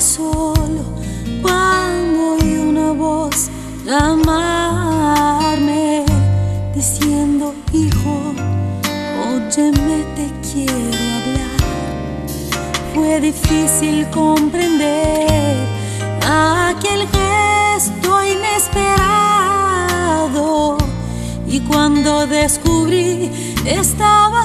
solo cuando oí una voz llamarme diciendo, hijo, óyeme, te quiero hablar. Fue difícil comprender aquel gesto inesperado y cuando descubrí estaba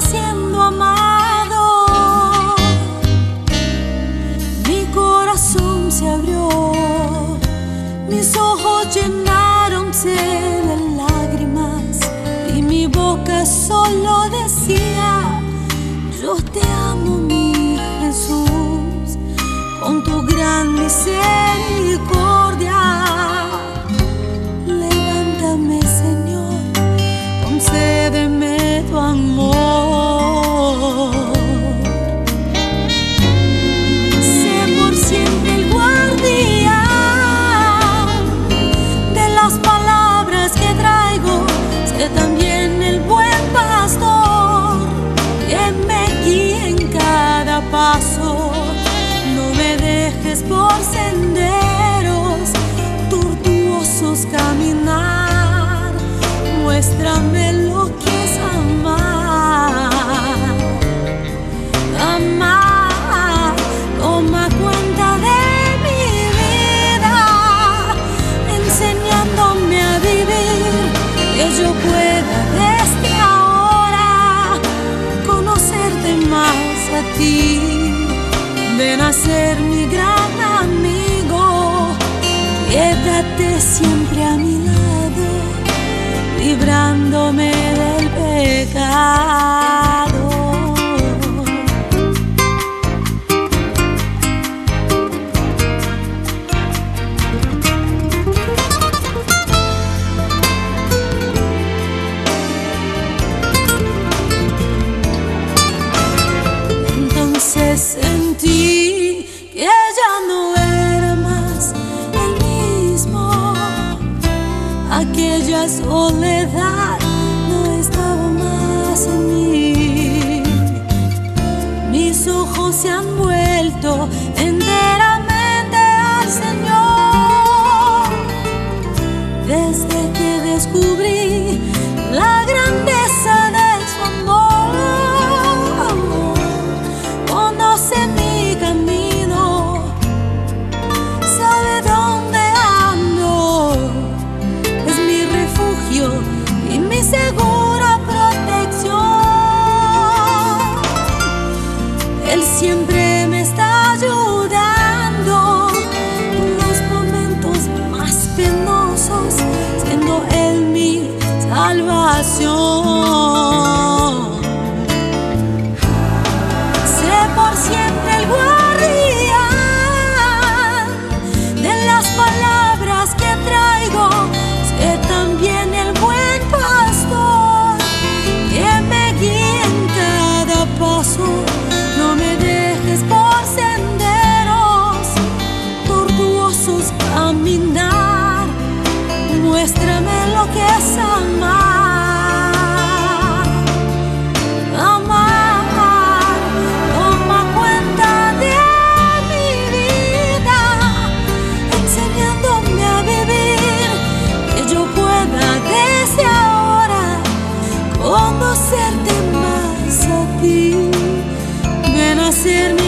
te amo mi Jesús, con tu gran. Por senderos tortuosos caminar. Muéstrame lo que es amar. Amar, toma cuenta de mi vida, enseñándome a vivir, que yo pueda desde ahora conocerte más a ti. Ven a ser mi gran amigo, quédate siempre a mi lado, librándome del pecado. Entonces tuya soledad no estaba más en mí. Mis ojos se han vuelto enteramente al Señor. siempre me está ayudando en los momentos más penosos, siendo Él mi salvación. conocerte más a ti, ven a ser mi